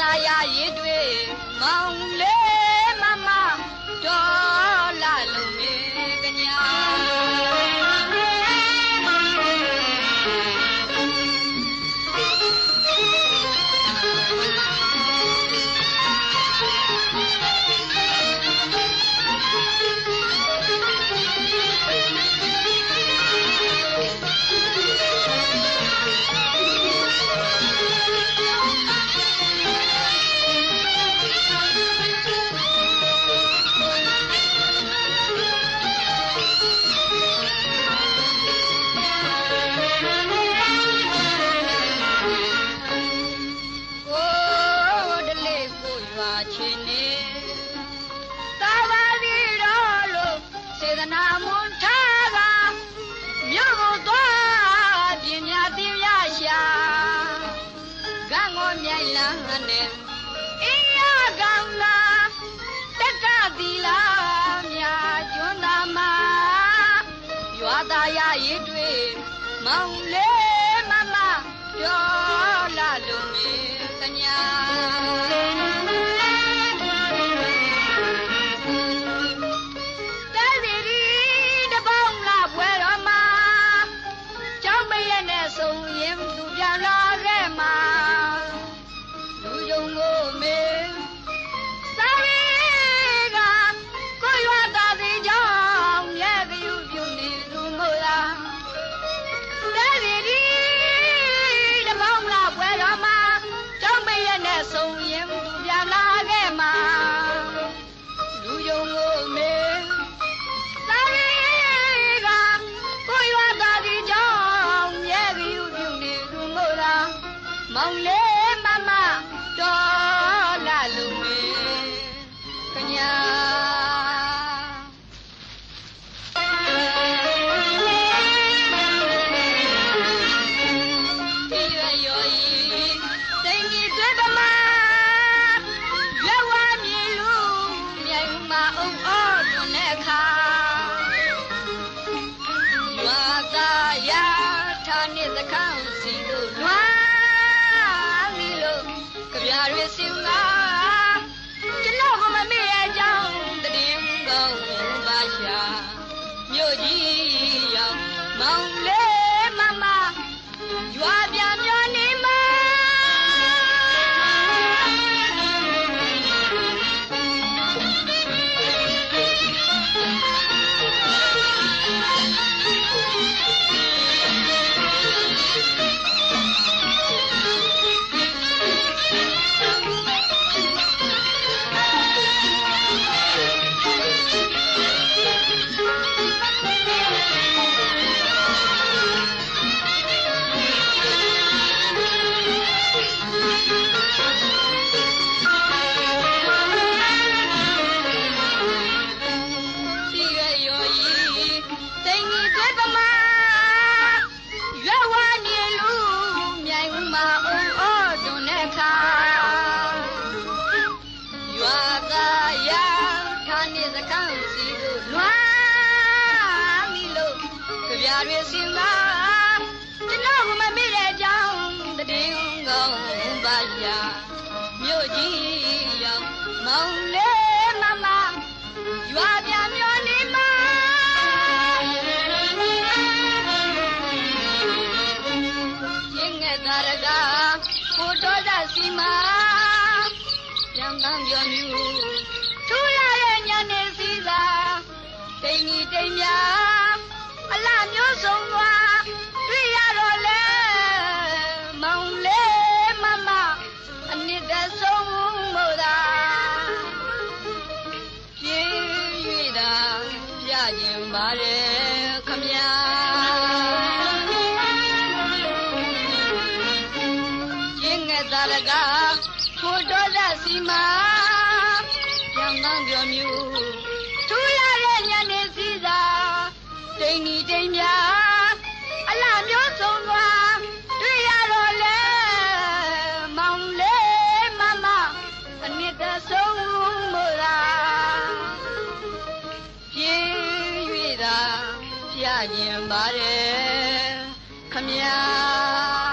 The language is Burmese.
သာယာရေးတွေ့မောင် လန်းနဲ့အေးရကောင်လာတက်ကသီလာမြာကျွန်းသာမရွာသားရရေးတွေ့မောင်လေးမမပြော the cow. ရာတွေစင်သာကျွန်တော်မမေ့တဲ့အကြောင်းတည်င်းကောင်းပါရာမြို့ကြီးရောက်မောင်လေးမမရွာပြမြို့နေမှာရင်းငယ်သာရကကိုတော်သာစီမာရံကံပြောမြူထူလာရဲ့ညနေစည်းသာတိမ်ကြီးတိမ်များ ရင်ပါတယ်ခမညာကျင်းငဲ့သာလကထိုတော်သစီမာရောင်ကောင်းပြောမျိုးထူလာတဲ့ညနေစည်းစာတိမ်ကြီးတိမ်များ ပြခြင်းပါတယ်ခမညာ